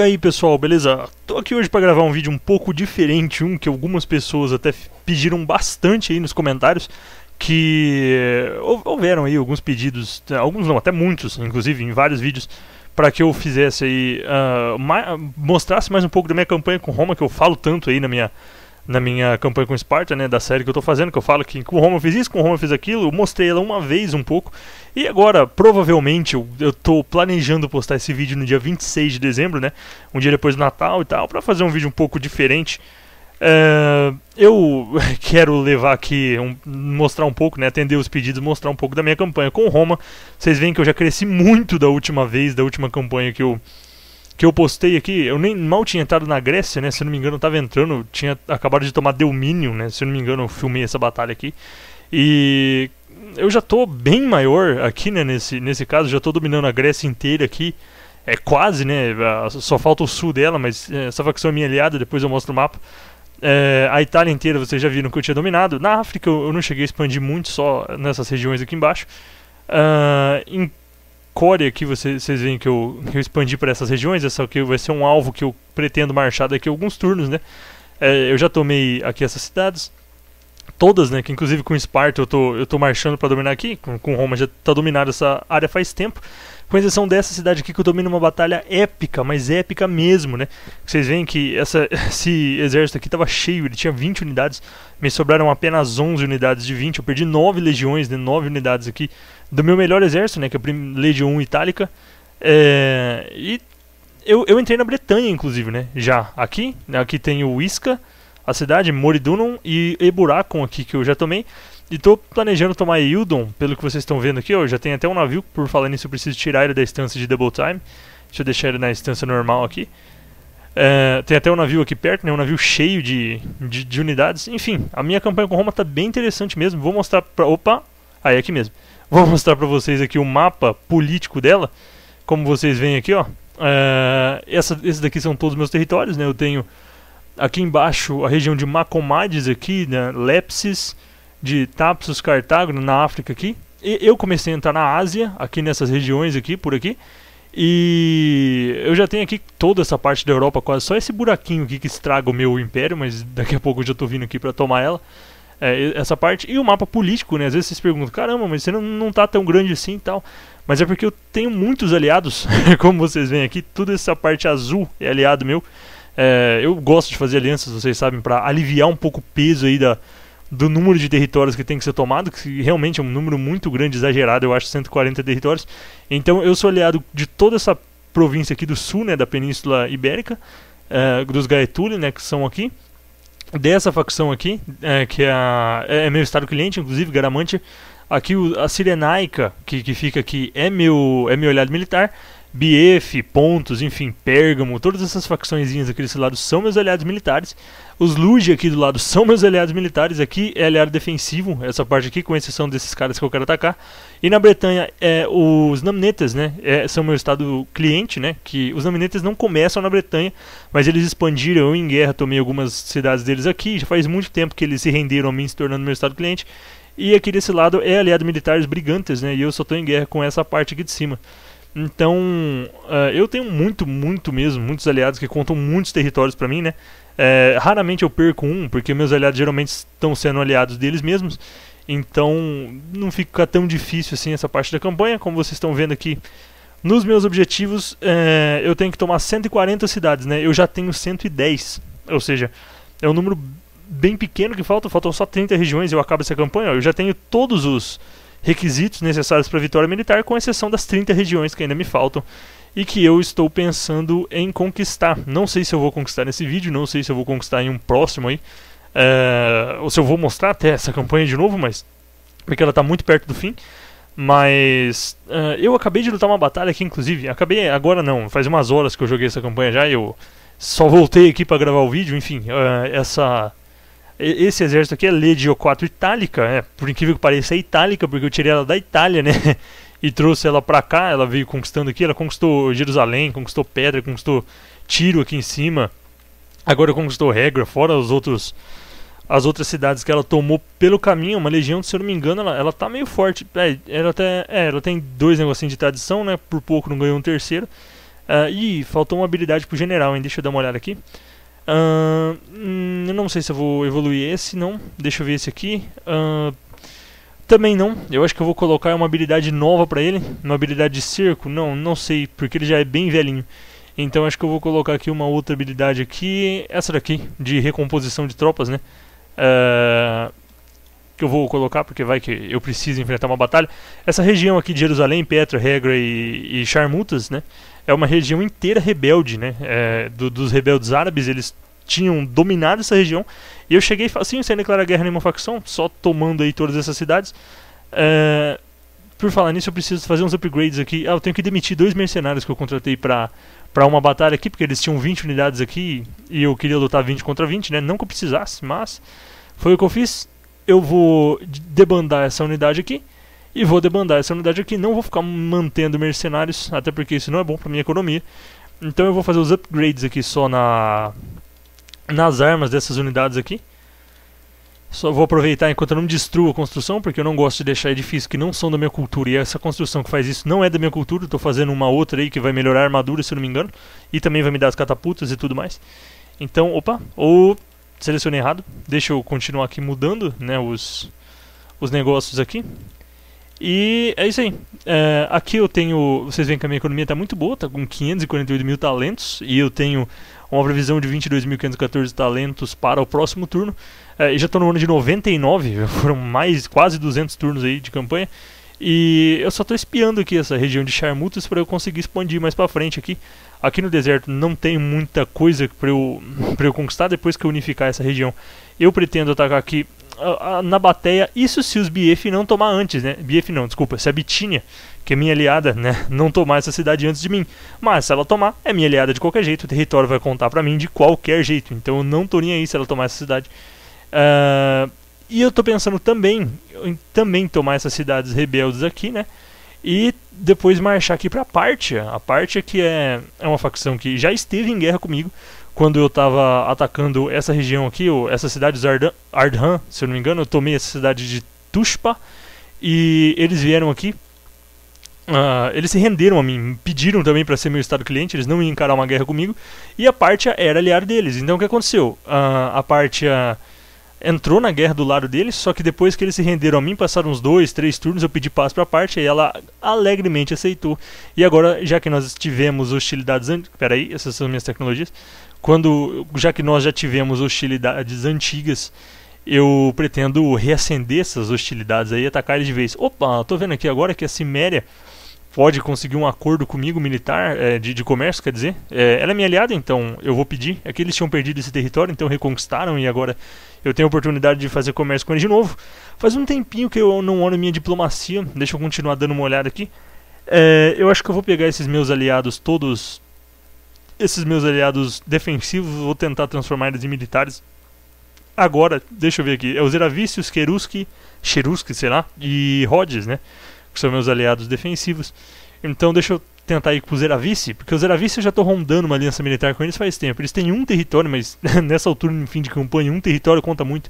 E aí pessoal, beleza? Tô aqui hoje para gravar um vídeo um pouco diferente, um que algumas pessoas até pediram bastante aí nos comentários, que houveram aí alguns pedidos, alguns não, até muitos, inclusive em vários vídeos, para que eu fizesse aí, uh, mostrasse mais um pouco da minha campanha com Roma, que eu falo tanto aí na minha na minha campanha com Sparta, né, da série que eu tô fazendo, que eu falo que com Roma eu fiz isso, com Roma eu fiz aquilo, eu mostrei ela uma vez um pouco, e agora, provavelmente, eu, tô planejando postar esse vídeo no dia 26 de dezembro, né, um dia depois do Natal e tal, para fazer um vídeo um pouco diferente. É, eu quero levar aqui, um, mostrar um pouco, né, atender os pedidos, mostrar um pouco da minha campanha com Roma. Vocês veem que eu já cresci muito da última vez, da última campanha que eu que eu postei aqui, eu nem mal tinha entrado na Grécia, né? Se não me engano, eu tava entrando, tinha acabado de tomar Delminium, né? Se não me engano, eu filmei essa batalha aqui. E eu já tô bem maior aqui, né? Nesse, nesse caso, já tô dominando a Grécia inteira aqui. É quase, né? Só falta o sul dela, mas é, essa facção é minha aliada, depois eu mostro o mapa. É, a Itália inteira vocês já viram que eu tinha dominado. Na África eu, não cheguei a expandir muito, só nessas regiões aqui embaixo. Uh, core aqui vocês, vocês veem que eu, que eu expandi para essas regiões, essa aqui vai ser um alvo que eu pretendo marchar daqui a alguns turnos, né? É, eu já tomei aqui essas cidades, todas, né? Que inclusive com Esparta eu tô, eu tô marchando para dominar aqui, com, com Roma já está dominada essa área faz tempo. Com exceção dessa cidade aqui que eu domino uma batalha épica, mas épica mesmo, né? Vocês veem que essa, esse exército aqui estava cheio, ele tinha 20 unidades, me sobraram apenas 11 unidades de 20, eu perdi 9 legiões, né? 9 unidades aqui do meu melhor exército, né? Que é a Legião 1 Itálica. É, e eu, eu entrei na Bretanha, inclusive, né? Já aqui, aqui tem o Isca, a cidade, Moridunum e Eburacon aqui que eu já tomei. E tô planejando tomar Eildon, pelo que vocês estão vendo aqui, ó, já tem até um navio, por falar nisso eu preciso tirar ele da instância de Double Time. Deixa eu deixar ele na instância normal aqui. É, tem até um navio aqui perto, né, um navio cheio de, de, de, unidades. Enfim, a minha campanha com Roma tá bem interessante mesmo. Vou mostrar pra... Opa! Aí, aqui mesmo. Vou mostrar pra vocês aqui o mapa político dela. Como vocês veem aqui, ó. É, essa, esses daqui são todos os meus territórios, né. Eu tenho aqui embaixo a região de Macomades aqui, né, Lepsis de Tapsus, Cartago, na África aqui. E eu comecei a entrar na Ásia, aqui nessas regiões aqui, por aqui. E eu já tenho aqui toda essa parte da Europa quase, só esse buraquinho aqui que estraga o meu império, mas daqui a pouco eu já estou vindo aqui para tomar ela. É, essa parte. E o mapa político, né? Às vezes vocês perguntam, caramba, mas você não, não tá tão grande assim e tal. Mas é porque eu tenho muitos aliados, como vocês veem aqui, toda essa parte azul é aliado meu. É, eu gosto de fazer alianças, vocês sabem, para aliviar um pouco o peso aí da, do número de territórios que tem que ser tomado, que realmente é um número muito grande, exagerado, eu acho 140 territórios. Então eu sou aliado de toda essa província aqui do sul, né, da Península Ibérica, é, dos Gaetuli, né, que são aqui. Dessa facção aqui, é, que é, a, é meu estado cliente, inclusive, Garamante. Aqui o, a Sirenaica, que, que fica aqui, é meu, é meu aliado militar. Bief, Pontos, enfim, Pérgamo, todas essas facçõezinhas aqui desse lado são meus aliados militares. Os Luge aqui do lado são meus aliados militares. Aqui é aliado defensivo, essa parte aqui, com exceção desses caras que eu quero atacar. E na Bretanha, é, os Namnetas, né, é, são meu estado cliente, né, que os Namnetas não começam na Bretanha, mas eles expandiram, eu em guerra tomei algumas cidades deles aqui, já faz muito tempo que eles se renderam a mim, se tornando meu estado cliente. E aqui desse lado é aliado militares brigantes, né, e eu só estou em guerra com essa parte aqui de cima. Então, uh, eu tenho muito, muito mesmo, muitos aliados que contam muitos territórios para mim, né? É, raramente eu perco um, porque meus aliados geralmente estão sendo aliados deles mesmos. Então, não fica tão difícil assim essa parte da campanha. Como vocês estão vendo aqui, nos meus objetivos, é, eu tenho que tomar 140 cidades, né? Eu já tenho 110, ou seja, é um número bem pequeno que falta. Faltam só 30 regiões e eu acabo essa campanha. Ó, eu já tenho todos os requisitos necessários para a vitória militar, com exceção das 30 regiões que ainda me faltam e que eu estou pensando em conquistar. Não sei se eu vou conquistar nesse vídeo, não sei se eu vou conquistar em um próximo aí, é, ou se eu vou mostrar até essa campanha de novo, mas porque ela está muito perto do fim. Mas uh, eu acabei de lutar uma batalha aqui, inclusive. Acabei agora não, faz umas horas que eu joguei essa campanha já. Eu só voltei aqui para gravar o vídeo. Enfim, uh, essa esse exército aqui é Legio 4 Itálica, é, por incrível que pareça é Itálica, porque eu tirei ela da Itália, né? e trouxe ela pra cá, ela veio conquistando aqui, ela conquistou Jerusalém, conquistou Pedra, conquistou Tiro aqui em cima. Agora conquistou Regra, fora os outros as outras cidades que ela tomou pelo caminho, uma legião, se eu não me engano, ela, ela tá meio forte. É, ela, até, é, ela tem dois negocinhos de tradição, né? Por pouco não ganhou um terceiro. Uh, ih, faltou uma habilidade pro general, hein? Deixa eu dar uma olhada aqui. Hum, eu não sei se eu vou evoluir esse, não. Deixa eu ver esse aqui. Uh, também não. Eu acho que eu vou colocar uma habilidade nova pra ele. Uma habilidade de cerco. Não, não sei, porque ele já é bem velhinho. Então acho que eu vou colocar aqui uma outra habilidade aqui. Essa daqui, de recomposição de tropas, né? Uh, que eu vou colocar, porque vai que eu preciso enfrentar uma batalha. Essa região aqui de Jerusalém, Petra, Regra e, e Charmutas, né? É uma região inteira rebelde, né? É, do, dos rebeldes árabes, eles tinham dominado essa região. E eu cheguei assim, sem declarar guerra nenhuma facção, só tomando aí todas essas cidades. É, por falar nisso, eu preciso fazer uns upgrades aqui. Ah, eu tenho que demitir dois mercenários que eu contratei pra, pra uma batalha aqui, porque eles tinham 20 unidades aqui e eu queria lutar 20 contra 20, né? Não que eu precisasse, mas foi o que eu fiz eu vou debandar essa unidade aqui e vou debandar essa unidade aqui. Não vou ficar mantendo mercenários, até porque isso não é bom para minha economia. Então eu vou fazer os upgrades aqui só na nas armas dessas unidades aqui. Só vou aproveitar enquanto eu não destruo a construção, porque eu não gosto de deixar edifícios que não são da minha cultura. E essa construção que faz isso não é da minha cultura. Estou fazendo uma outra aí que vai melhorar a armadura, se eu não me engano. E também vai me dar as catapultas e tudo mais. Então, opa, ou selecionei errado. Deixa eu continuar aqui mudando né, os, os negócios aqui. E é isso aí. É, aqui eu tenho. Vocês veem que a minha economia está muito boa, está com 548 mil talentos. E eu tenho uma previsão de 22.514 talentos para o próximo turno. É, e já estou no ano de 99, foram mais quase 200 turnos aí de campanha. E eu só estou espiando aqui essa região de Charmutas para eu conseguir expandir mais para frente aqui. Aqui no deserto não tem muita coisa para eu, eu conquistar depois que eu unificar essa região. Eu pretendo atacar aqui na Bateia, isso se os BF não tomar antes, né? BF não, desculpa, se a Bitínia, que é minha aliada, né, não tomar essa cidade antes de mim. Mas se ela tomar, é minha aliada de qualquer jeito, o território vai contar para mim de qualquer jeito. Então eu não tô nem aí se ela tomar essa cidade. Uh, e eu tô pensando também também tomar essas cidades rebeldes aqui, né? E depois marchar aqui para a Partia. A Partia que é, é uma facção que já esteve em guerra comigo quando eu estava atacando essa região aqui, essa cidade de Ardhan, se eu não me engano, eu tomei essa cidade de Tushpa e eles vieram aqui. Uh, eles se renderam a mim, pediram também para ser meu estado cliente, eles não iam encarar uma guerra comigo, e a Partia era aliado deles. Então o que aconteceu? Uh, a Partia entrou na guerra do lado deles, só que depois que eles se renderam a mim, passaram uns dois, três turnos, eu pedi paz pra parte, e ela alegremente aceitou. E agora, já que nós tivemos hostilidades antigas, peraí, essas são minhas tecnologias, quando, já que nós já tivemos hostilidades antigas, eu pretendo reacender essas hostilidades aí atacar eles de vez. Opa, tô vendo aqui agora que a Ciméria pode conseguir um acordo comigo militar, é, de, de comércio, quer dizer. É, ela é minha aliada, então eu vou pedir. É que eles tinham perdido esse território, então reconquistaram e agora eu tenho a oportunidade de fazer comércio com eles de novo. Faz um tempinho que eu não olho minha diplomacia, deixa eu continuar dando uma olhada aqui. É, eu acho que eu vou pegar esses meus aliados todos, esses meus aliados defensivos, vou tentar transformar eles em militares. Agora, deixa eu ver aqui, é o Zeravícios, Keruski, Cheruski, sei lá, e Rhodes, né? que são meus aliados defensivos. Então deixa eu tentar ir com o Zeravice, porque o Zeravice eu já estou rondando uma aliança militar com eles faz tempo. Eles têm um território, mas nessa altura, em fim de campanha, um território conta muito.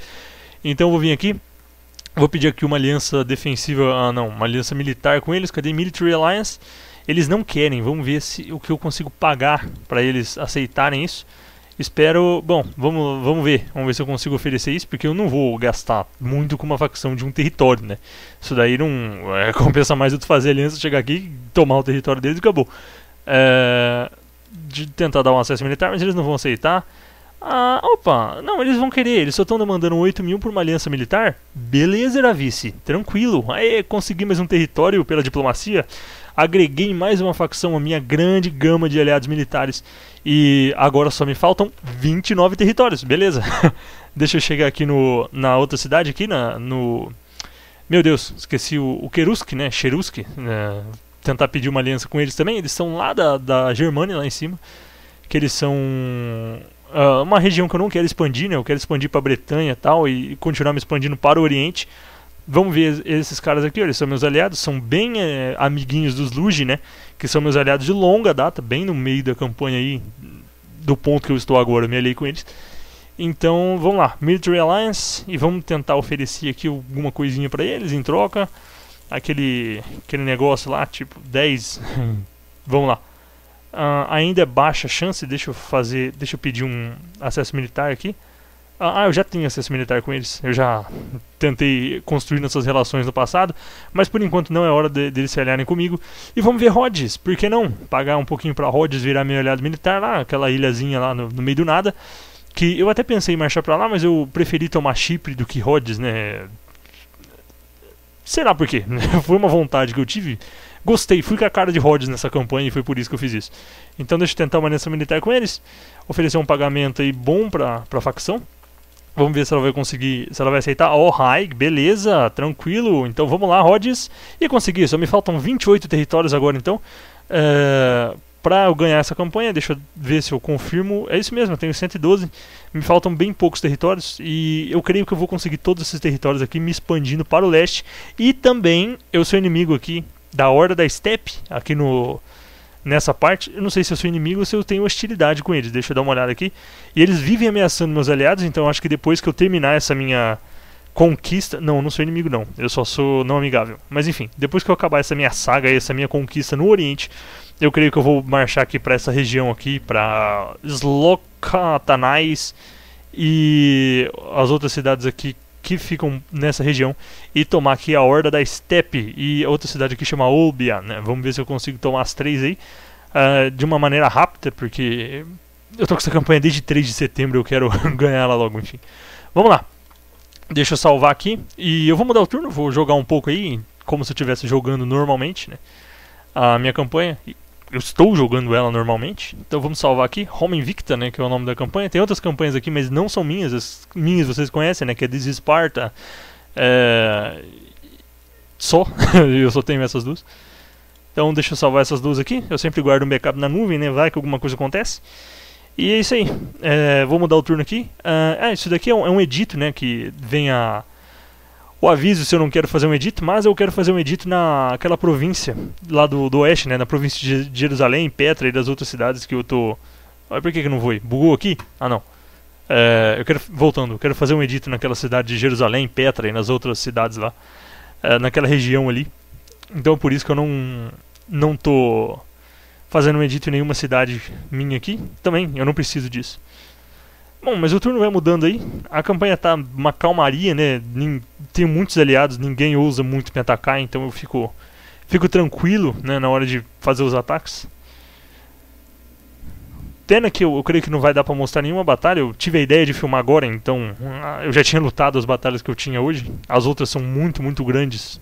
Então eu vou vir aqui, vou pedir aqui uma aliança defensiva, ah não, uma aliança militar com eles. Cadê Military Alliance? Eles não querem, vamos ver se o que eu consigo pagar para eles aceitarem isso. Espero. Bom, vamos, vamos ver. Vamos ver se eu consigo oferecer isso, porque eu não vou gastar muito com uma facção de um território, né? Isso daí não. É, compensa mais eu fazer aliança, chegar aqui, tomar o território deles e acabou. É, de tentar dar um acesso militar, mas eles não vão aceitar. Ah, opa, não, eles vão querer, eles só estão demandando 8 mil por uma aliança militar? Beleza, era vice, tranquilo. Aí, consegui mais um território pela diplomacia agreguei mais uma facção à minha grande gama de aliados militares. E agora só me faltam 29 territórios, beleza. Deixa eu chegar aqui no, na outra cidade, aqui na, no... Meu Deus, esqueci o, o Kerusk, né? Cherusk. Né? Tentar pedir uma aliança com eles também. Eles são lá da, da Germânia, lá em cima. Que eles são... Uh, uma região que eu não quero expandir, né? Eu quero expandir para Bretanha tal, e continuar me expandindo para o Oriente. Vamos ver esses caras aqui, eles são meus aliados, são bem é, amiguinhos dos Luigi, né? Que são meus aliados de longa data, bem no meio da campanha aí, do ponto que eu estou agora, me aliei com eles. Então, vamos lá, Military Alliance, e vamos tentar oferecer aqui alguma coisinha para eles em troca. Aquele, aquele negócio lá, tipo 10. vamos lá. Uh, ainda é baixa chance. Deixa eu fazer, deixa eu pedir um acesso militar aqui. Ah, eu já tenho acesso militar com eles. Eu já tentei construir nessas relações no passado, mas por enquanto não é hora de, de eles se aliarem comigo. E vamos ver Rhodes, por que não? Pagar um pouquinho para Rhodes virar meu aliado militar lá, aquela ilhazinha lá no, no meio do nada. Que eu até pensei em marchar para lá, mas eu preferi tomar Chipre do que Rhodes, né? Será por quê? Foi uma vontade que eu tive. Gostei, fui com a cara de Rhodes nessa campanha e foi por isso que eu fiz isso. Então deixa eu tentar uma aliança militar com eles, oferecer um pagamento aí bom para a facção. Vamos ver se ela vai conseguir, se ela vai aceitar. Oh, hi, beleza, tranquilo. Então vamos lá, Rhodes. E conseguir, só me faltam 28 territórios agora então. É, para eu ganhar essa campanha, deixa eu ver se eu confirmo. É isso mesmo, eu tenho 112. Me faltam bem poucos territórios e eu creio que eu vou conseguir todos esses territórios aqui me expandindo para o leste. E também eu sou inimigo aqui da Horda da Steppe, aqui no nessa parte. Eu não sei se eu sou inimigo ou se eu tenho hostilidade com eles. Deixa eu dar uma olhada aqui. E eles vivem ameaçando meus aliados, então acho que depois que eu terminar essa minha conquista. Não, não sou inimigo, não. Eu só sou não amigável. Mas enfim, depois que eu acabar essa minha saga, essa minha conquista no Oriente, eu creio que eu vou marchar aqui para essa região aqui, para Slokatanais e as outras cidades aqui que ficam nessa região e tomar aqui a Horda da Steppe e outra cidade aqui chama Olbia, né? Vamos ver se eu consigo tomar as três aí uh, de uma maneira rápida, porque eu tô com essa campanha desde 3 de setembro, eu quero ganhar ela logo, enfim. Vamos lá. Deixa eu salvar aqui e eu vou mudar o turno, vou jogar um pouco aí, como se eu estivesse jogando normalmente, né? A minha campanha eu estou jogando ela normalmente. Então vamos salvar aqui. Home Invicta, né, que é o nome da campanha. Tem outras campanhas aqui, mas não são minhas. As minhas vocês conhecem, né, que é This Sparta. É... Só. eu só tenho essas duas. Então deixa eu salvar essas duas aqui. Eu sempre guardo um backup na nuvem, né, vai que alguma coisa acontece. E é isso aí. É, vou mudar o turno aqui. Ah, isso daqui é um, é um edito, né, que vem a o aviso se eu não quero fazer um edito, mas eu quero fazer um edito naquela província lá do, do oeste, né? Na província de Jerusalém, Petra e das outras cidades que eu tô. Olha por que, que não foi? Bugou aqui? Ah não. É, eu quero. Voltando, eu quero fazer um edito naquela cidade de Jerusalém, Petra e nas outras cidades lá. É, naquela região ali. Então por isso que eu não. não tô fazendo um edito em nenhuma cidade minha aqui. Também, eu não preciso disso. Bom, mas o turno vai mudando aí. A campanha tá uma calmaria, né? Tenho muitos aliados, ninguém ousa muito me atacar, então eu fico fico tranquilo, né, na hora de fazer os ataques. Pena que eu, eu creio que não vai dar para mostrar nenhuma batalha. Eu tive a ideia de filmar agora, então ah, eu já tinha lutado as batalhas que eu tinha hoje. As outras são muito, muito grandes.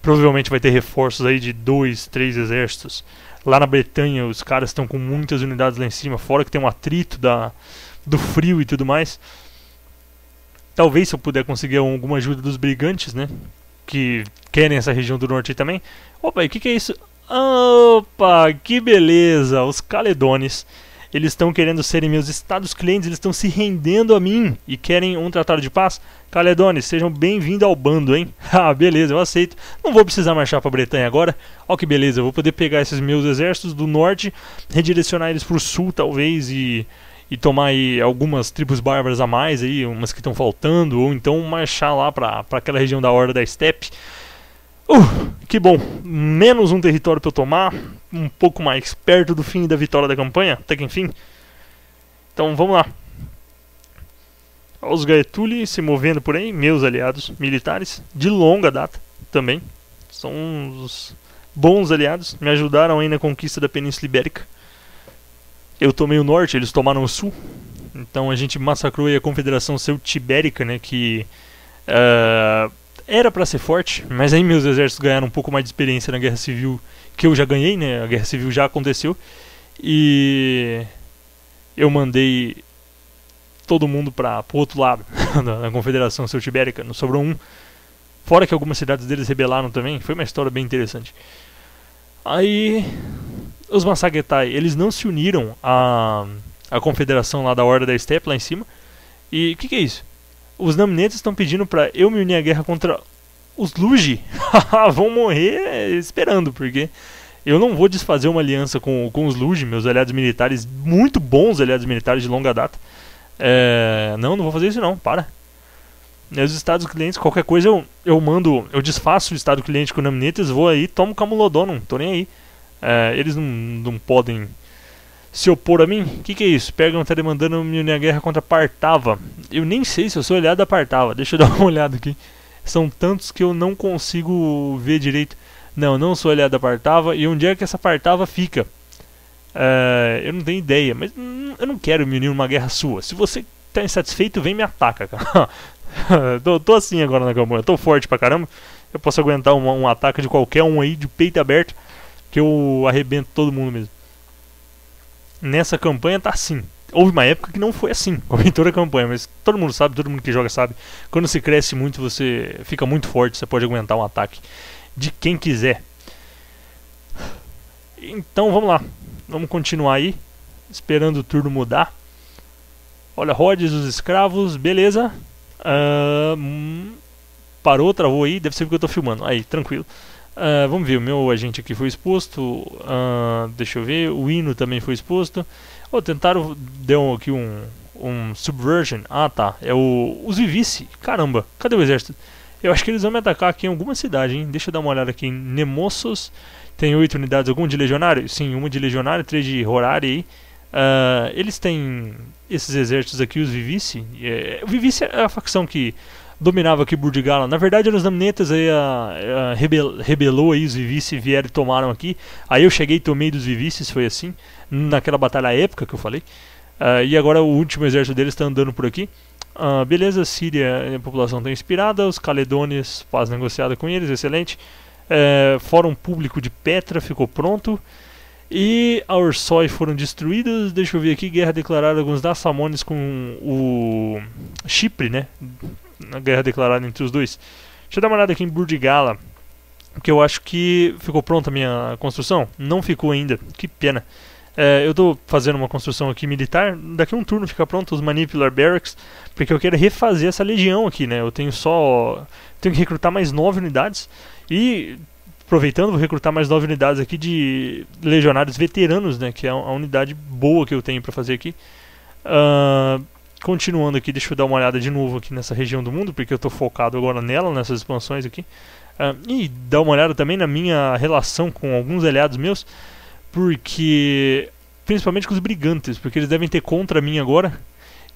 Provavelmente vai ter reforços aí de dois, três exércitos. Lá na Bretanha os caras estão com muitas unidades lá em cima, fora que tem um atrito da do frio e tudo mais. Talvez se eu puder conseguir alguma ajuda dos brigantes, né? Que querem essa região do norte também. Opa, e o que, que é isso? Opa, que beleza! Os Caledones. Eles estão querendo serem meus estados clientes, eles estão se rendendo a mim e querem um tratado de paz. Caledones, sejam bem-vindos ao bando, hein? ah, beleza, eu aceito. Não vou precisar marchar para Bretanha agora. Ó que beleza, eu vou poder pegar esses meus exércitos do norte, redirecionar eles para o sul, talvez, e e tomar aí algumas tribos bárbaras a mais aí, umas que estão faltando, ou então marchar lá para aquela região da Horda da Steppe. Uh, que bom, menos um território para eu tomar, um pouco mais perto do fim da vitória da campanha, até que enfim. Então vamos lá. Os Gaetuli se movendo por aí, meus aliados militares, de longa data também. São uns bons aliados, me ajudaram aí na conquista da Península Ibérica. Eu tomei o norte, eles tomaram o sul. Então a gente massacrou a Confederação Celtibérica, né, que uh, era para ser forte, mas aí meus exércitos ganharam um pouco mais de experiência na Guerra Civil que eu já ganhei, né? A Guerra Civil já aconteceu e eu mandei todo mundo para o outro lado da Confederação Celtibérica, não sobrou um. Fora que algumas cidades deles rebelaram também, foi uma história bem interessante. Aí os Massagetai, eles não se uniram à, à confederação lá da Horda da Steppe, lá em cima. E o que, que, é isso? Os Namnetes estão pedindo para eu me unir à guerra contra os Lugi. Vão morrer esperando, porque eu não vou desfazer uma aliança com, com os Lugi, meus aliados militares, muito bons aliados militares de longa data. É, não, não vou fazer isso não, para. Meus estados clientes, qualquer coisa eu, eu mando, eu desfaço o estado cliente com o Namnetes, vou aí, tomo Camulodon, não tô nem aí. É, eles não, não podem se opor a mim? O que, que é isso? Pergam tá demandando me unir a guerra contra Partava. Eu nem sei se eu sou aliado da Partava. Deixa eu dar uma olhada aqui. São tantos que eu não consigo ver direito. Não, não sou aliado da Partava. E onde é que essa Partava fica? Uh, eu não tenho ideia, mas eu não quero me unir numa guerra sua. Se você tá insatisfeito, vem me ataca, cara. tô, tô, assim agora na campanha. Tô forte pra caramba. Eu posso aguentar um, um ataque de qualquer um aí de peito aberto. Que eu arrebento todo mundo mesmo nessa campanha tá assim. Houve uma época que não foi assim, com toda a campanha, mas todo mundo sabe, todo mundo que joga sabe. Quando se cresce muito, você fica muito forte, você pode aguentar um ataque de quem quiser. Então vamos lá, vamos continuar aí, esperando o turno mudar. Olha, Rhodes, os escravos, beleza. Uh, parou, travou aí, deve ser porque eu tô filmando. Aí, tranquilo. Uh, vamos ver, o meu agente aqui foi exposto. Uh, deixa eu ver, o hino também foi exposto. Oh, tentaram, deu aqui um, um subversion. Ah, tá. É o, os Vivice. Caramba, cadê o exército? Eu acho que eles vão me atacar aqui em alguma cidade, hein? Deixa eu dar uma olhada aqui. Nemossos tem oito unidades. Algum de legionário? Sim, uma de legionário, três de Horari. Uh, eles têm esses exércitos aqui, os Vivice. É, o Vivice é a facção que dominava aqui Burdigala. Na verdade, eram os Namnetas aí a, a rebel, rebelou aí, os Vivices vieram e tomaram aqui. Aí eu cheguei e tomei dos Vivices, foi assim, naquela batalha épica que eu falei. Uh, e agora o último exército deles está andando por aqui. Uh, beleza, Síria, a população está inspirada, os Caledônios, paz negociada com eles, excelente. Uh, Fórum Público de Petra ficou pronto. E a Ursoi foram destruídos. Deixa eu ver aqui, guerra declarada alguns da Samones com o Chipre, né? Na guerra declarada entre os dois. Deixa eu dar uma olhada aqui em Burdigala, que eu acho que ficou pronta a minha construção. Não ficou ainda, que pena. É, eu estou fazendo uma construção aqui militar, daqui a um turno fica pronto os Manipular Barracks, porque eu quero refazer essa legião aqui, né? Eu tenho só... tenho que recrutar mais nove unidades e... Aproveitando, vou recrutar mais nove unidades aqui de legionários veteranos, né? Que é a unidade boa que eu tenho para fazer aqui. Uh, continuando aqui, deixa eu dar uma olhada de novo aqui nessa região do mundo, porque eu estou focado agora nela, nessas expansões aqui. Uh, e dar uma olhada também na minha relação com alguns aliados meus, porque principalmente com os brigantes, porque eles devem ter contra mim agora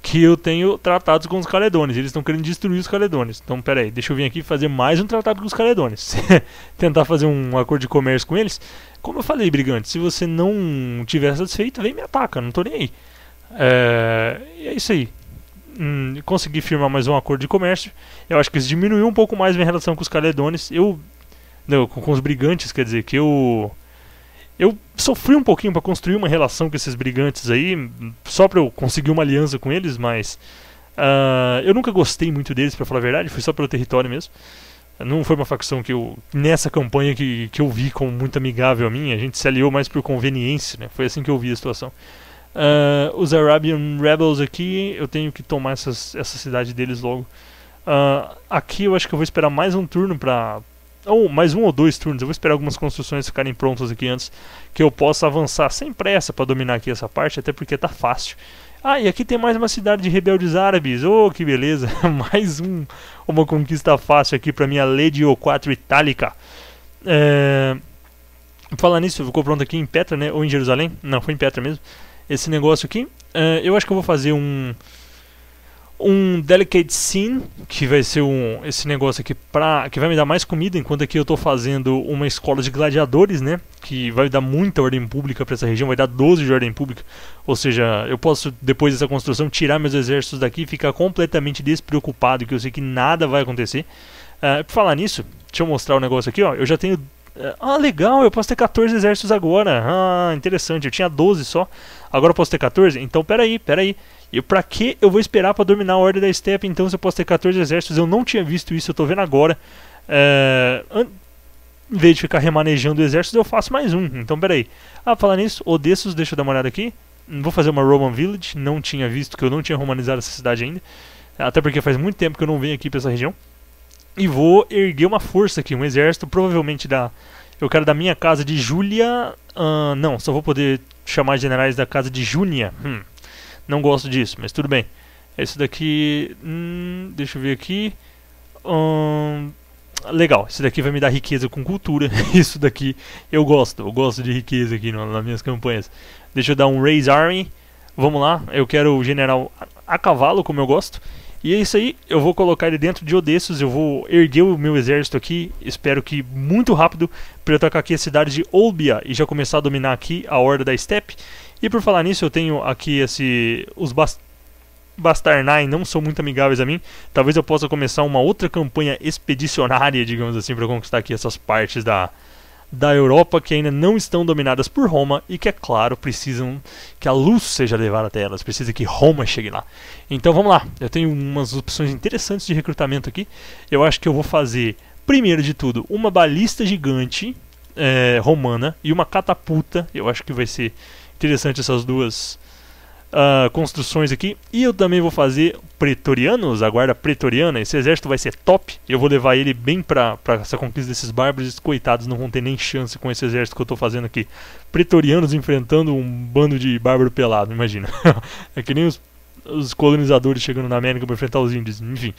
que eu tenho tratados com os caledones. Eles estão querendo destruir os caledones. Então, pera aí, deixa eu vir aqui fazer mais um tratado com os caledones. Tentar fazer um acordo de comércio com eles. Como eu falei, brigante, se você não tiver satisfeito, vem me ataca, não tô nem aí. É, é isso aí hum, consegui firmar mais um acordo de comércio. Eu acho que isso diminuiu um pouco mais minha relação com os caledones. Eu. Não, com, com os brigantes, quer dizer, que eu. Eu sofri um pouquinho para construir uma relação com esses brigantes aí, só para eu conseguir uma aliança com eles, mas. Uh, eu nunca gostei muito deles, para falar a verdade, foi só pelo território mesmo. Não foi uma facção que eu. Nessa campanha que, que eu vi como muito amigável a mim, a gente se aliou mais por conveniência, né? Foi assim que eu vi a situação. Uh, os Arabian Rebels aqui, eu tenho que tomar essas, essa cidade deles logo. Uh, aqui eu acho que eu vou esperar mais um turno pra. Ou mais um ou dois turnos. Eu vou esperar algumas construções ficarem prontas aqui antes. Que eu possa avançar sem pressa para dominar aqui essa parte, até porque tá fácil. Ah, e aqui tem mais uma cidade de rebeldes árabes. Oh, que beleza! mais um, uma conquista fácil aqui para minha Ledio 4 Itálica. É... Falar nisso, ficou pronto aqui em Petra, né? Ou em Jerusalém? Não, foi em Petra mesmo esse negócio aqui. Uh, eu acho que eu vou fazer um um delicate scene que vai ser um esse negócio aqui para que vai me dar mais comida enquanto aqui eu estou fazendo uma escola de gladiadores né? Que vai dar muita ordem pública para essa região vai dar 12 de ordem pública. Ou seja eu posso depois dessa construção tirar meus exércitos daqui e ficar completamente despreocupado que eu sei que nada vai acontecer. Uh, por falar nisso deixa eu mostrar o um negócio aqui ó. Eu já tenho ah, legal, eu posso ter 14 exércitos agora. Ah, interessante, eu tinha 12 só. Agora eu posso ter 14? Então peraí, peraí. E pra que eu vou esperar para dominar a Ordem da Steppe então se eu posso ter 14 exércitos? Eu não tinha visto isso, eu tô vendo agora. É, em vez de ficar remanejando exércitos, eu faço mais um. Então peraí. Ah, falar nisso, Odessos, deixa eu dar uma olhada aqui. Vou fazer uma Roman Village, não tinha visto que eu não tinha romanizado essa cidade ainda. Até porque faz muito tempo que eu não venho aqui pra essa região. E vou erguer uma força aqui, um exército, provavelmente da. Eu quero da minha casa de Júlia. Uh, não, só vou poder chamar generais da casa de Júnia. Hum, não gosto disso, mas tudo bem. Esse daqui. Hum, deixa eu ver aqui. Hum, legal, isso daqui vai me dar riqueza com cultura. Isso daqui eu gosto, eu gosto de riqueza aqui no, nas minhas campanhas. Deixa eu dar um Raise Army. Vamos lá, eu quero o general a, a cavalo, como eu gosto. E é isso aí, eu vou colocar ele dentro de Odessos, eu vou erguer o meu exército aqui, espero que muito rápido, para eu atacar aqui a cidade de Olbia e já começar a dominar aqui a Horda da Steppe. E por falar nisso, eu tenho aqui esse os bast Bastarnai não são muito amigáveis a mim. Talvez eu possa começar uma outra campanha expedicionária, digamos assim, para conquistar aqui essas partes da, da Europa que ainda não estão dominadas por Roma e que, é claro, precisam que a luz seja levada até elas, precisa que Roma chegue lá. Então vamos lá, eu tenho umas opções interessantes de recrutamento aqui. Eu acho que eu vou fazer, primeiro de tudo, uma balista gigante é, romana e uma catapulta. Eu acho que vai ser interessante essas duas uh, construções aqui. E eu também vou fazer pretorianos, a guarda pretoriana. Esse exército vai ser top. Eu vou levar ele bem pra, pra essa conquista desses bárbaros. coitados não vão ter nem chance com esse exército que eu tô fazendo aqui. Pretorianos enfrentando um bando de bárbaro pelado, imagina. é que nem os, os colonizadores chegando na América para enfrentar os índios. Enfim.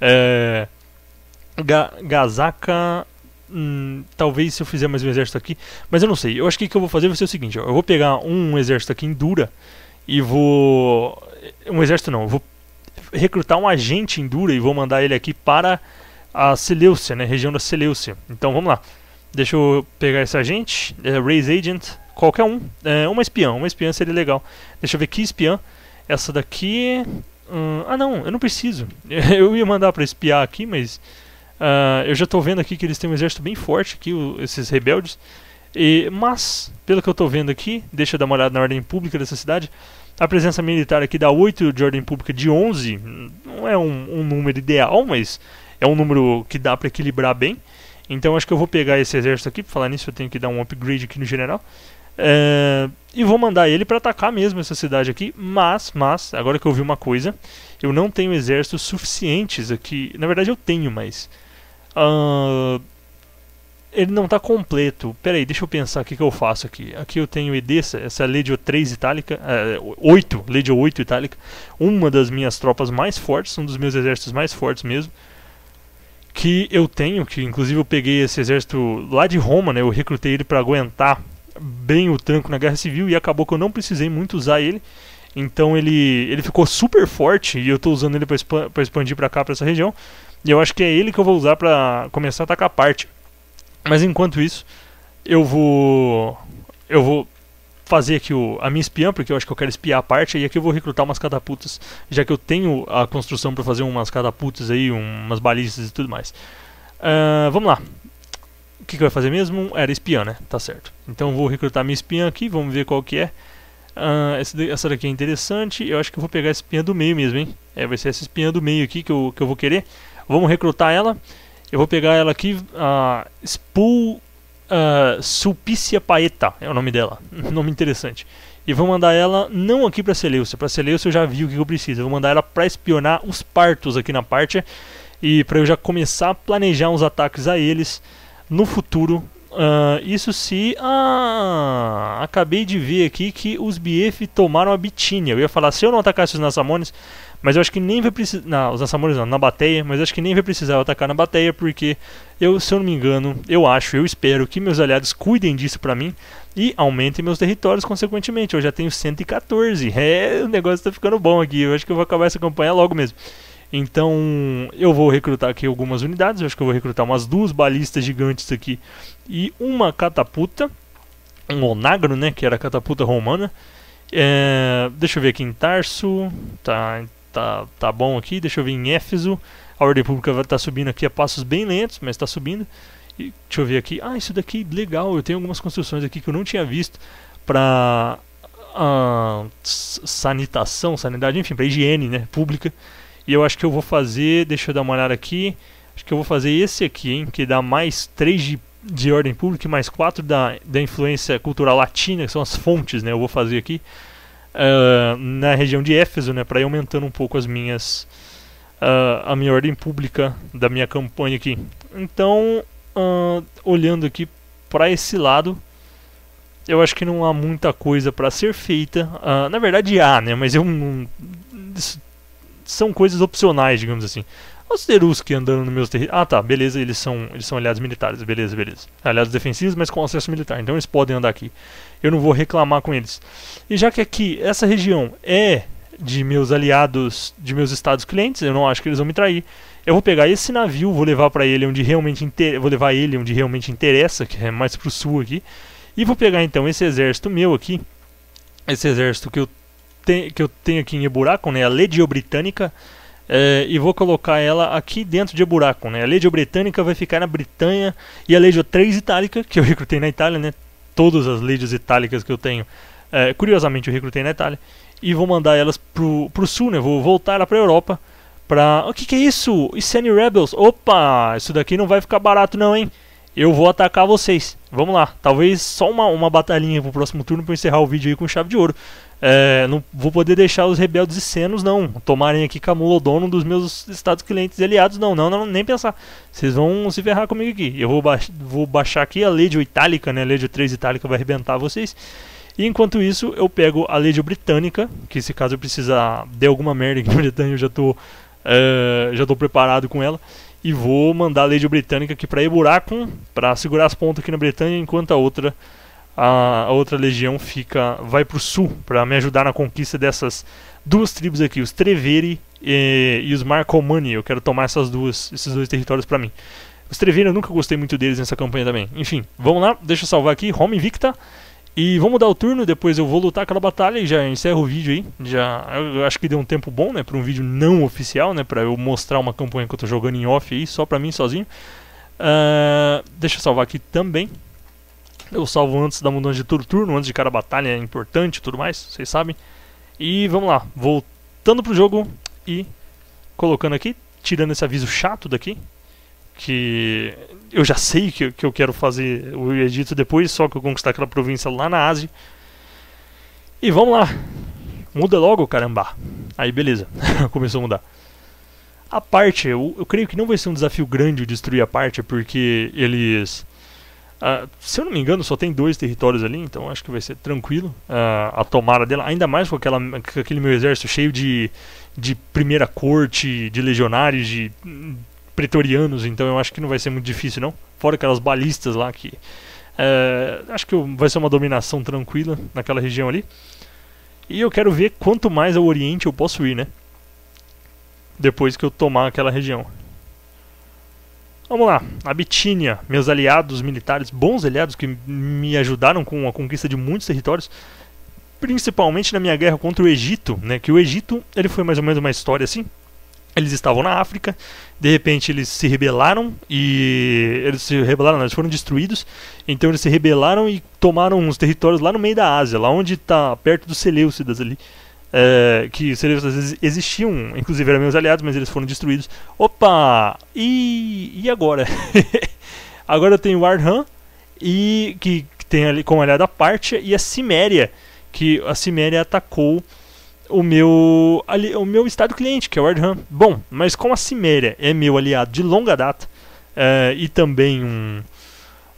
É, Ga Gazaka Hum, talvez se eu fizer mais um exército aqui, mas eu não sei. Eu acho que o que eu vou fazer vai ser o seguinte: ó, eu vou pegar um exército aqui em Dura e vou. Um exército não, vou recrutar um agente Endura e vou mandar ele aqui para a Seleucia, né? Região da Seleucia. Então vamos lá. Deixa eu pegar esse agente, é, Raise Agent, qualquer um. É, uma espiã, uma espiã seria legal. Deixa eu ver que espiã. Essa daqui. Hum, ah não, eu não preciso. Eu ia mandar para espiar aqui, mas. Uh, eu já estou vendo aqui que eles têm um exército bem forte aqui, o, esses rebeldes. E, mas, pelo que eu estou vendo aqui, deixa eu dar uma olhada na ordem pública dessa cidade. A presença militar aqui dá 8 de ordem pública de 11. Não é um, um número ideal, mas é um número que dá para equilibrar bem. Então acho que eu vou pegar esse exército aqui. Para falar nisso, eu tenho que dar um upgrade aqui no general. É, e vou mandar ele para atacar mesmo essa cidade aqui. Mas, mas, agora que eu vi uma coisa, eu não tenho exércitos suficientes aqui. Na verdade, eu tenho, mas. Uh, ele não está completo. Peraí, deixa eu pensar o que, que eu faço aqui. Aqui eu tenho Edessa, essa Legio 3 itálica, é, 8, Legio 8 itálica, uma das minhas tropas mais fortes, um dos meus exércitos mais fortes mesmo. Que eu tenho, que inclusive eu peguei esse exército lá de Roma, né? Eu recrutei ele para aguentar bem o tranco na Guerra Civil e acabou que eu não precisei muito usar ele. Então ele, ele ficou super forte e eu estou usando ele para expandir para cá, para essa região. E eu acho que é ele que eu vou usar para começar a atacar a parte. Mas enquanto isso, eu vou eu vou fazer aqui o, a minha espiã, porque eu acho que eu quero espiar a parte, e aqui eu vou recrutar umas catapultas, já que eu tenho a construção para fazer umas catapultas aí, umas balistas e tudo mais. Uh, vamos lá. O que, que vai fazer mesmo? Era espiã, né? Tá certo. Então vou recrutar minha espiã aqui, vamos ver qual que é. Uh, essa daqui é interessante, eu acho que eu vou pegar a espinha do meio mesmo, hein? É, vai ser essa espinha do meio aqui que eu, que eu vou querer. Vamos recrutar ela. Eu vou pegar ela aqui, a Spul uh, Sulpicia Paeta é o nome dela, nome interessante. E vou mandar ela não aqui para Seleucia, para Seleucia eu já vi o que eu preciso. Eu vou mandar ela para espionar os partos aqui na parte e para eu já começar a planejar uns ataques a eles no futuro. Uh, isso se. Ah, acabei de ver aqui que os BF tomaram a Bitínia. Eu ia falar, se eu não atacasse os Nassamones, mas eu acho que nem vai precisar. Não, os Assamones não, na bateia. Mas eu acho que nem vai precisar atacar na bateia. Porque eu, se eu não me engano, eu acho, eu espero que meus aliados cuidem disso pra mim. E aumentem meus territórios consequentemente. Eu já tenho 114. É, o negócio tá ficando bom aqui. Eu acho que eu vou acabar essa campanha logo mesmo. Então eu vou recrutar aqui algumas unidades. Eu acho que eu vou recrutar umas duas balistas gigantes aqui. E uma catapulta. Um onagro, né? Que era a catapulta romana. É, deixa eu ver aqui em Tarso. Tá, tá, tá bom aqui. Deixa eu ver em Éfeso. A ordem pública vai estar tá subindo aqui a passos bem lentos, mas está subindo. E, deixa eu ver aqui. Ah, isso daqui legal. Eu tenho algumas construções aqui que eu não tinha visto para uh, sanitação, sanidade, enfim, para higiene né, pública. E eu acho que eu vou fazer. Deixa eu dar uma olhada aqui. Acho que eu vou fazer esse aqui, hein, que dá mais 3 de, de ordem pública e mais 4 da, da influência cultural latina, que são as fontes, né? Eu vou fazer aqui uh, na região de Éfeso, né, para ir aumentando um pouco as minhas uh, a minha ordem pública da minha campanha aqui. Então, uh, olhando aqui para esse lado, eu acho que não há muita coisa para ser feita. na verdade há, né, mas eu são coisas opcionais, digamos assim. Os Teruski andando no meus territórios. Ah, tá, beleza, eles são, eles são aliados militares, beleza, beleza. Aliados defensivos, mas com acesso militar, então eles podem andar aqui. Eu não vou reclamar com eles. E já que aqui, essa região é de meus aliados, de meus estados clientes, eu não acho que eles vão me trair. Eu vou pegar esse navio, vou levar para ele onde realmente inter... vou levar ele onde realmente interessa, que é mais pro sul aqui. E vou pegar então esse exército meu aqui, esse exército que eu, que eu tenho aqui em Eburacon, né, a Legio Britânica, é, e vou colocar ela aqui dentro de Eburacon, né. A Legio Britânica vai ficar na Britânia e a Legio 3 Itálica, que eu recrutei na Itália, né, todas as legios itálicas que eu tenho, é, curiosamente eu recrutei na Itália, e vou mandar elas pro, pro sul, né, vou voltar lá pra Europa, pra... O que que é isso? Iceni Rebels? Opa, isso daqui não vai ficar barato não, hein. Eu vou atacar vocês. Vamos lá. Talvez só uma, uma batalhinha pro próximo turno para encerrar o vídeo aí com chave de ouro. É, não vou poder deixar os rebeldes e senos, não. Tomarem aqui Camulodono dos meus estados clientes e aliados, não, não, não, nem pensar. Vocês vão se ferrar comigo aqui. Eu vou, ba vou baixar aqui a Legio Itálica, né? A Legio 3 Itálica vai arrebentar vocês. E enquanto isso, eu pego a Legio Britânica, que se caso eu precisar de alguma merda aqui na Britânia, eu já tô, uh, já tô preparado com ela. E vou mandar a Legio Britânica aqui para Eburacum, para segurar as pontas aqui na Bretanha, enquanto a outra a, outra legião fica vai para o sul para me ajudar na conquista dessas duas tribos aqui, os Treveri e, e os Marcomani. Eu quero tomar essas duas, esses dois territórios para mim. Os Treveri eu nunca gostei muito deles nessa campanha também. Enfim, vamos lá, deixa eu salvar aqui, Home Invicta. E vamos dar o turno, depois eu vou lutar aquela batalha e já encerro o vídeo aí. Já, eu acho que deu um tempo bom, né, para um vídeo não oficial, né, para eu mostrar uma campanha que eu tô jogando em off aí, só para mim sozinho. Uh, deixa eu salvar aqui também. Eu salvo antes da mudança de turno, antes de cada batalha, é importante e tudo mais, vocês sabem. E vamos lá, voltando pro jogo e colocando aqui, tirando esse aviso chato daqui, que eu já sei que, que eu quero fazer o Egito depois, só que eu conquistar aquela província lá na Ásia. E vamos lá. Muda logo, caramba. Aí beleza, começou a mudar. A parte, eu, eu creio que não vai ser um desafio grande destruir a parte, porque eles. Uh, se eu não me engano, só tem dois territórios ali, então acho que vai ser tranquilo uh, a tomada dela. Ainda mais com, aquela, com aquele meu exército cheio de, de primeira corte, de legionários, de pretorianos, então eu acho que não vai ser muito difícil não. Fora aquelas balistas lá que é, acho que vai ser uma dominação tranquila naquela região ali. E eu quero ver quanto mais ao oriente eu posso ir, né? Depois que eu tomar aquela região. Vamos lá, a Bitínia, meus aliados militares, bons aliados que me ajudaram com a conquista de muitos territórios, principalmente na minha guerra contra o Egito, né? Que o Egito, ele foi mais ou menos uma história assim. Eles estavam na África, de repente eles se rebelaram e eles se rebelaram, eles foram destruídos. Então eles se rebelaram e tomaram uns territórios lá no meio da Ásia, lá onde está perto dos Seleucidas ali. É, que Seleucidas existiam, inclusive eram meus aliados, mas eles foram destruídos. Opa! E, e agora? agora eu tenho o Arhan, e, que, que tem ali como aliado a Partia, e a Ciméria, que a Ciméria atacou o meu, ali, o meu estado cliente, que é o Ardham. Bom, mas como a Ciméria é meu aliado de longa data uh, e também um.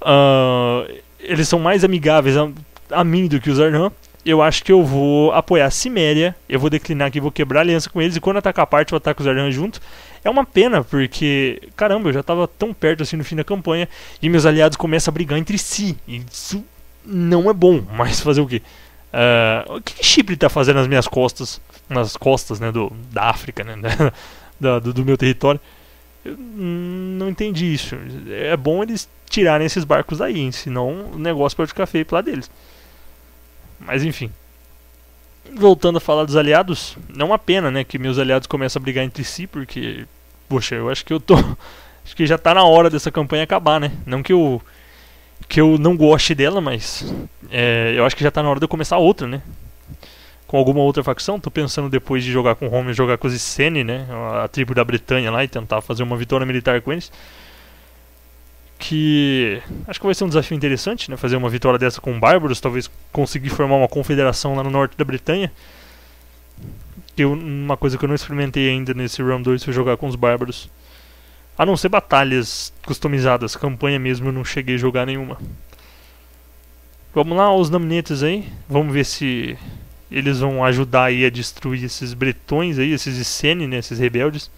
Uh, eles são mais amigáveis a, a mim do que os Ardham, eu acho que eu vou apoiar a Ciméria. Eu vou declinar aqui, vou quebrar aliança com eles e quando atacar a parte, eu ataco os Ardham junto. É uma pena, porque, caramba, eu já estava tão perto assim no fim da campanha e meus aliados começam a brigar entre si. Isso não é bom, mas fazer o quê? Uh, o que, que Chipre está fazendo nas minhas costas, nas costas né, do, da África, né, da, do, do, meu território? Eu não entendi isso. É bom eles tirarem esses barcos daí, senão o negócio pode ficar feio pro lado deles. Mas enfim. Voltando a falar dos aliados, não é uma pena né, que meus aliados começam a brigar entre si, porque, poxa, eu acho que eu tô. Acho que já está na hora dessa campanha acabar, né? Não que eu que eu não goste dela, mas é, eu acho que já está na hora de eu começar outra, né? Com alguma outra facção. Tô pensando depois de jogar com Rome, jogar com os Iceni, né? A tribo da Bretanha lá e tentar fazer uma vitória militar com eles. Que acho que vai ser um desafio interessante, né? Fazer uma vitória dessa com bárbaros, talvez conseguir formar uma confederação lá no norte da Bretanha. Que eu, uma coisa que eu não experimentei ainda nesse Round 2 foi jogar com os bárbaros. A não ser batalhas customizadas, campanha mesmo eu não cheguei a jogar nenhuma. Vamos lá, os Namnetes aí. Vamos ver se eles vão ajudar aí a destruir esses bretões aí, esses Iceni, né, esses rebeldes.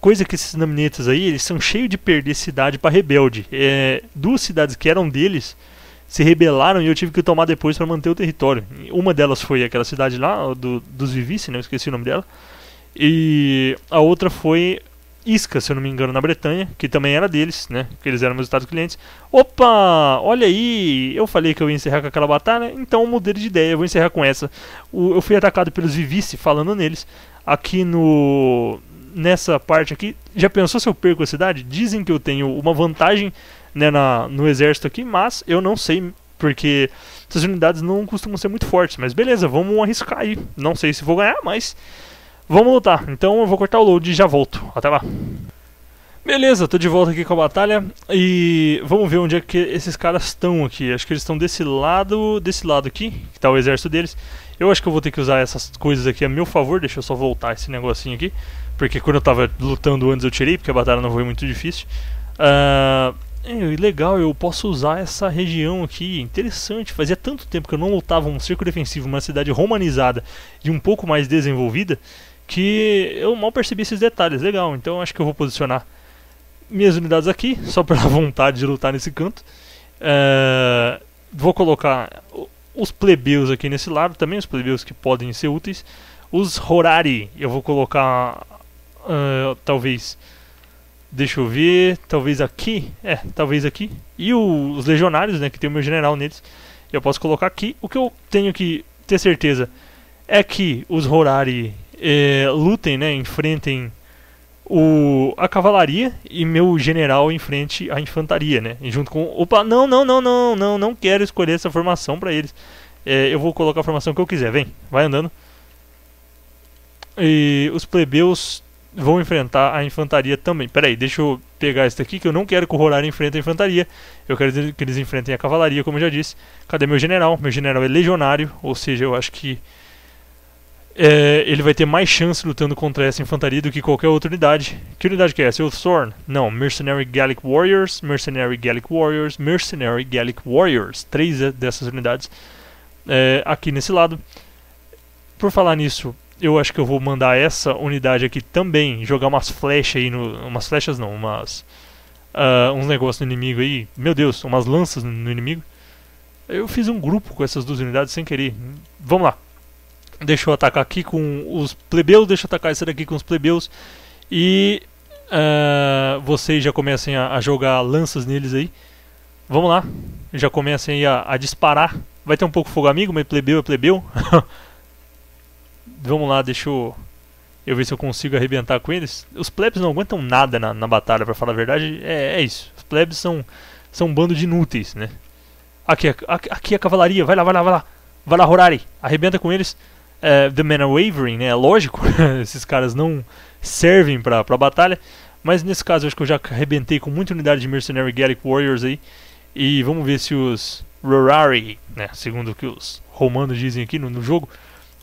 Coisa que esses naminetas aí, eles são cheios de perder cidade para rebelde. É, duas cidades que eram deles se rebelaram e eu tive que tomar depois para manter o território. Uma delas foi aquela cidade lá, do, dos Vivice, né? Esqueci o nome dela. E a outra foi Isca, se eu não me engano, na Bretanha, que também era deles, né? Que eles eram meus estados clientes. Opa, olha aí, eu falei que eu ia encerrar com aquela batalha, então eu mudei de ideia, eu vou encerrar com essa. O, eu fui atacado pelos Vivice, falando neles, aqui no nessa parte aqui. Já pensou se eu perco a cidade? Dizem que eu tenho uma vantagem né, na, no exército aqui, mas eu não sei, porque essas unidades não costumam ser muito fortes. Mas beleza, vamos arriscar aí. Não sei se vou ganhar, mas vamos lutar. Então eu vou cortar o load e já volto. Até lá. Beleza, tô de volta aqui com a batalha e vamos ver onde é que esses caras estão aqui. Acho que eles estão desse lado, desse lado aqui, que tá o exército deles. Eu acho que eu vou ter que usar essas coisas aqui a meu favor. Deixa eu só voltar esse negocinho aqui, porque quando eu tava lutando antes eu tirei, porque a batalha não foi muito difícil. Uh, é, legal, eu posso usar essa região aqui, interessante. Fazia tanto tempo que eu não lutava um cerco defensivo, uma cidade romanizada e um pouco mais desenvolvida, que eu mal percebi esses detalhes. Legal, então acho que eu vou posicionar minhas unidades aqui, só pela vontade de lutar nesse canto. É, vou colocar os plebeus aqui nesse lado, também os plebeus que podem ser úteis. Os Horari, eu vou colocar, uh, talvez Deixa eu ver, talvez aqui, é, talvez aqui. E o, os legionários, né, que tem o meu general neles, eu posso colocar aqui. O que eu tenho que ter certeza é que os Horari é, lutem, né, enfrentem o, a cavalaria e meu general enfrente a infantaria, né, junto com... Opa, não, não, não, não, não, não quero escolher essa formação para eles. É, eu vou colocar a formação que eu quiser, vem, vai andando. E os plebeus vão enfrentar a infantaria também. Peraí, deixa eu pegar esse daqui que eu não quero que o Rorar enfrente a infantaria. Eu quero que eles enfrentem a cavalaria, como eu já disse. Cadê meu general? Meu general é legionário, ou seja, eu acho que é, ele vai ter mais chance lutando contra essa infantaria do que qualquer outra unidade. Que unidade que é essa? Thorn? Não, Mercenary Gallic Warriors, Mercenary Gallic Warriors, Mercenary Gallic Warriors. Três dessas unidades é, aqui nesse lado. Por falar nisso, eu acho que eu vou mandar essa unidade aqui também jogar umas flechas aí, no, umas flechas não, umas uh, uns negócios no inimigo aí, meu Deus, umas lanças no inimigo. Eu fiz um grupo com essas duas unidades sem querer. Vamos lá. Deixa eu atacar aqui com os plebeus, deixa eu atacar essa daqui com os plebeus e uh, vocês já comecem a, a, jogar lanças neles aí. Vamos lá, já comecem a, a disparar. Vai ter um pouco fogo amigo, mas plebeu é plebeu. Vamos lá, deixa eu, eu ver se eu consigo arrebentar com eles. Os plebes não aguentam nada na, na batalha, para falar a verdade. É, é, isso. Os plebes são, são um bando de inúteis, né? Aqui, aqui, aqui a cavalaria. Vai lá, vai lá, vai lá. Vai lá, Horari. Arrebenta com eles. É, the Men are wavering, né? É lógico. Esses caras não servem pra, pra batalha. Mas nesse caso acho que eu já arrebentei com muita unidade de Mercenary Gallic Warriors aí. E vamos ver se os Rorari, né? Segundo o que os romanos dizem aqui no, no jogo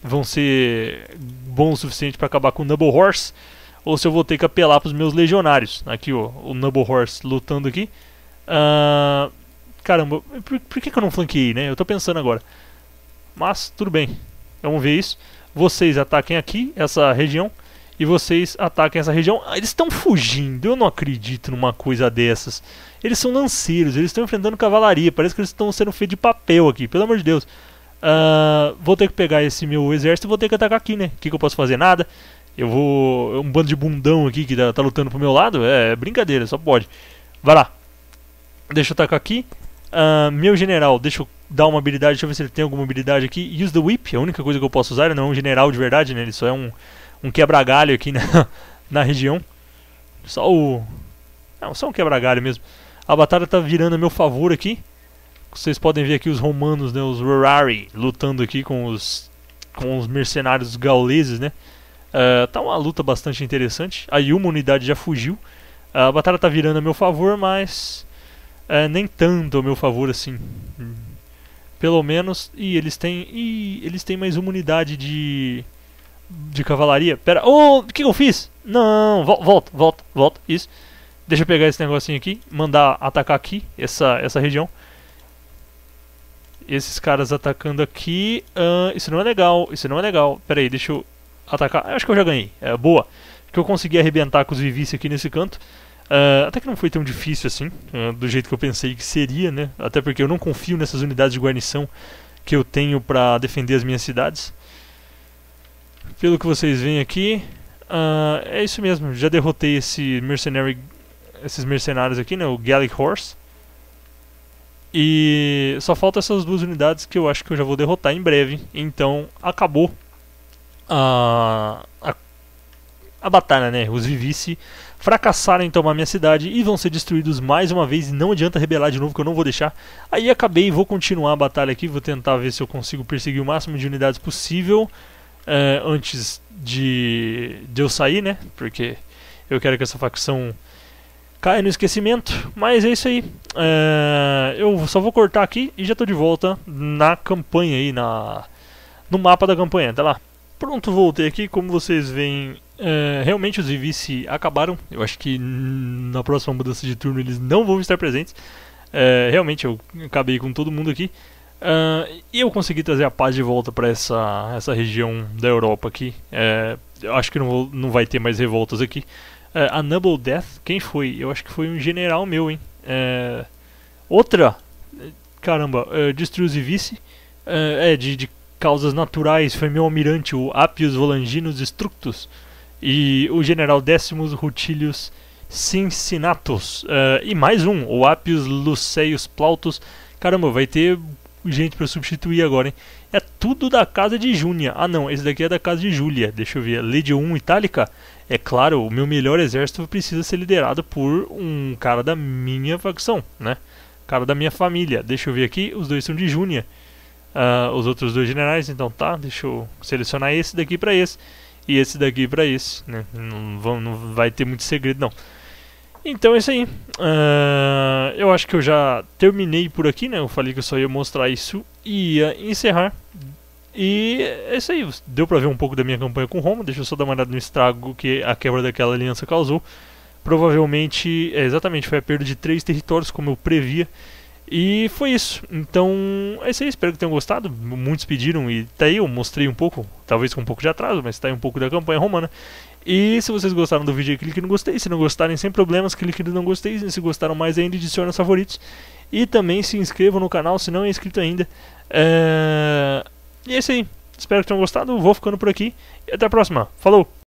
vão ser bons o suficiente para acabar com o Noble Horse, ou se eu vou ter que apelar para os meus legionários. Aqui, ó, o Noble Horse lutando aqui. Uh, caramba, por, por, que, que eu não flanqueei, né? Eu estou pensando agora. Mas, tudo bem. Vamos ver isso. Vocês ataquem aqui, essa região. E vocês ataquem essa região. Ah, eles estão fugindo. Eu não acredito numa coisa dessas. Eles são lanceiros. Eles estão enfrentando cavalaria. Parece que eles estão sendo feitos de papel aqui. Pelo amor de Deus. Uh, vou ter que pegar esse meu exército e vou ter que atacar aqui, né? O que, que eu posso fazer? Nada. Eu vou. Um bando de bundão aqui que tá, tá, lutando pro meu lado. É brincadeira, só pode. Vai lá. Deixa eu atacar aqui. Uh, meu general, deixa eu dar uma habilidade. Deixa eu ver se ele tem alguma habilidade aqui. Use the whip, é a única coisa que eu posso usar. Ele não é um general de verdade, né? Ele só é um, um quebra-galho aqui na, na região. Só o. Não, só um quebra-galho mesmo. A batalha tá virando a meu favor aqui. Vocês podem ver aqui os romanos, né, os Rurari, lutando aqui com os, com os mercenários gauleses, né? Uh, tá uma luta bastante interessante. Aí uma unidade já fugiu. A batalha tá virando a meu favor, mas uh, nem tanto a meu favor assim. Pelo menos. E eles têm. E eles têm mais uma unidade de. De cavalaria. Pera. Oh, o que eu fiz? Não, volta, volta, volta. Isso. Deixa eu pegar esse negocinho aqui. Mandar atacar aqui, essa, essa região esses caras atacando aqui. Uh, isso não é legal, isso não é legal. Pera aí, deixa eu atacar. Acho que eu já ganhei. É, boa. que eu consegui arrebentar com os Vivice aqui nesse canto. Uh, até que não foi tão difícil assim, uh, do jeito que eu pensei que seria, né? Até porque eu não confio nessas unidades de guarnição que eu tenho para defender as minhas cidades. Pelo que vocês veem aqui, uh, é isso mesmo. Já derrotei esse mercenary, esses mercenários aqui, né? O Gallic Horse. E só faltam essas duas unidades que eu acho que eu já vou derrotar em breve. Então acabou a, a, a batalha, né? Os Vivice fracassaram em tomar minha cidade e vão ser destruídos mais uma vez. Não adianta rebelar de novo que eu não vou deixar. Aí acabei, vou continuar a batalha aqui. Vou tentar ver se eu consigo perseguir o máximo de unidades possível é, antes de, de eu sair, né? Porque eu quero que essa facção caia no esquecimento. Mas é isso aí. É, eu só vou cortar aqui e já estou de volta na campanha aí, na, no mapa da campanha. Até lá. Pronto, voltei aqui. Como vocês veem, é, realmente os vice acabaram. Eu acho que na próxima mudança de turno eles não vão estar presentes. É, realmente eu acabei com todo mundo aqui. Uh, e eu consegui trazer a paz de volta para essa, essa região da Europa aqui. É, eu acho que não, vou, não vai ter mais revoltas aqui. Uh, a Noble Death, quem foi? Eu acho que foi um general meu, hein? É, outra, caramba, uh, destruiu os vice. Uh, é, de, de causas naturais, foi meu almirante, o Appius Volanginos Structus. E o general Décimos Rutilius Cincinnatus. e mais um, o Appius Luceius Plautus. Caramba, vai ter gente para substituir agora, hein? É tudo da casa de Júnia. Ah, não, esse daqui é da casa de Júlia. Deixa eu ver. Legion 1 Itálica. É claro, o meu melhor exército precisa ser liderado por um cara da minha facção, né? Cara da minha família. Deixa eu ver aqui. Os dois são de Júnia. Uh, os outros dois generais, então tá. Deixa eu selecionar esse daqui para esse. E esse daqui para esse, né? Não, não vai ter muito segredo, não. Então é isso aí. Uh, eu acho que eu já terminei por aqui, né? Eu falei que eu só ia mostrar isso e ia encerrar. E é isso aí. Deu pra ver um pouco da minha campanha com Roma. Deixa eu só dar uma olhada no estrago que a quebra daquela aliança causou. Provavelmente, é, exatamente, foi a perda de três territórios, como eu previa. E foi isso. Então, é isso aí. Espero que tenham gostado. Muitos pediram e tá aí. Eu mostrei um pouco, talvez com um pouco de atraso, mas tá aí um pouco da campanha romana. E se vocês gostaram do vídeo, clique no gostei. Se não gostarem, sem problemas, clique no não gostei. E se gostaram mais ainda, adicione os favoritos. E também se inscrevam no canal se não é inscrito ainda. É... E é isso aí. Espero que tenham gostado. Vou ficando por aqui. E até a próxima. Falou!